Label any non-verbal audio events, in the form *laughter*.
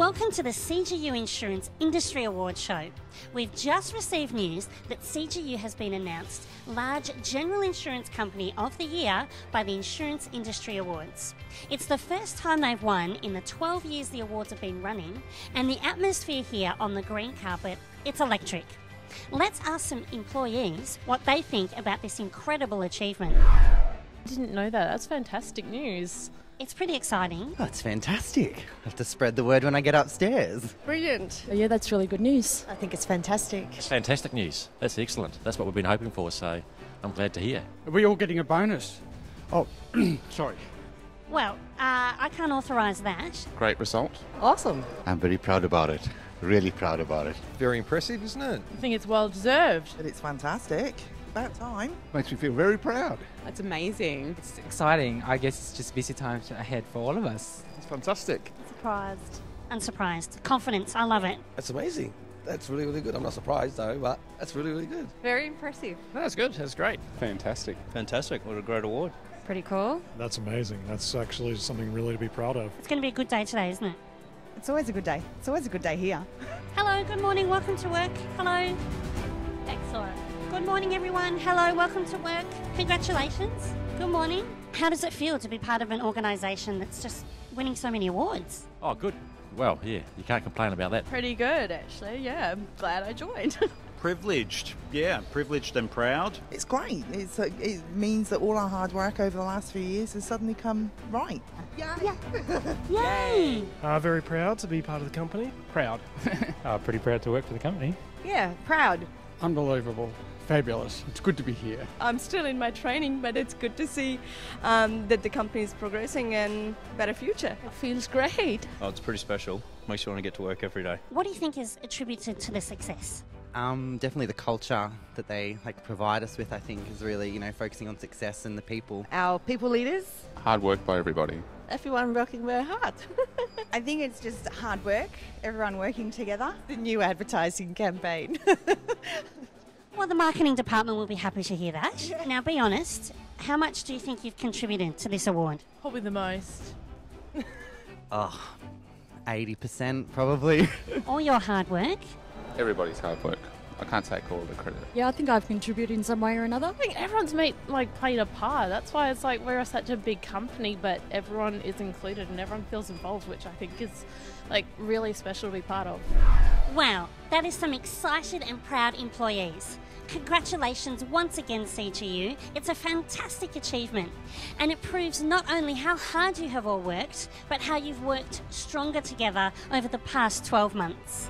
Welcome to the CGU Insurance Industry Award Show. We've just received news that CGU has been announced Large General Insurance Company of the Year by the Insurance Industry Awards. It's the first time they've won in the 12 years the awards have been running, and the atmosphere here on the green carpet, it's electric. Let's ask some employees what they think about this incredible achievement. Didn't know that. That's fantastic news. It's pretty exciting. That's fantastic. I have to spread the word when I get upstairs. Brilliant. Oh, yeah, that's really good news. I think it's fantastic. It's fantastic news. That's excellent. That's what we've been hoping for, so I'm glad to hear. Are we all getting a bonus? Oh, *clears throat* sorry. Well, uh, I can't authorise that. Great result. Awesome. I'm very proud about it. Really proud about it. Very impressive, isn't it? I think it's well deserved. But it's fantastic. About time. Makes me feel very proud. That's amazing. It's exciting. I guess it's just busy times ahead for all of us. It's fantastic. Surprised. Unsurprised. Confidence. I love it. That's amazing. That's really, really good. I'm not surprised though, but that's really, really good. Very impressive. That's good. That's great. Fantastic. Fantastic. What a great award. Pretty cool. That's amazing. That's actually something really to be proud of. It's going to be a good day today, isn't it? It's always a good day. It's always a good day here. Hello, good morning, welcome to work. Hello. Excellent. Good morning, everyone. Hello, welcome to work. Congratulations. Good morning. How does it feel to be part of an organisation that's just winning so many awards? Oh, good. Well, yeah, you can't complain about that. Pretty good, actually. Yeah, I'm glad I joined. *laughs* Privileged, yeah, privileged and proud. It's great. It's, uh, it means that all our hard work over the last few years has suddenly come right. Yeah. *laughs* Yay! Uh, very proud to be part of the company. Proud. *laughs* Uh, pretty proud to work for the company. Yeah, proud. Unbelievable. Fabulous. It's good to be here. I'm still in my training, but it's good to see um, that the company is progressing and better future. it feels great. Oh, it's pretty special. Makes you want to get to work every day. What do you think is attributed to the success? Um, definitely the culture that they like provide us with. I think is really you know focusing on success and the people. Our people leaders. Hard work by everybody. Everyone working very hard. *laughs* I think it's just hard work, everyone working together. The new advertising campaign. *laughs* Well, the marketing department will be happy to hear that. Now, be honest, how much do you think you've contributed to this award? Probably the most. *laughs* Oh, 80% probably. *laughs* All your hard work. Everybody's hard work. I can't take all the credit. Yeah, I think I've contributed in some way or another. I think everyone's made, like played a part. That's why it's like we're such a big company, but everyone is included and everyone feels involved, which I think is like really special to be part of. Wow, that is some excited and proud employees. Congratulations once again, CGU. It's a fantastic achievement. And it proves not only how hard you have all worked, but how you've worked stronger together over the past 12 months.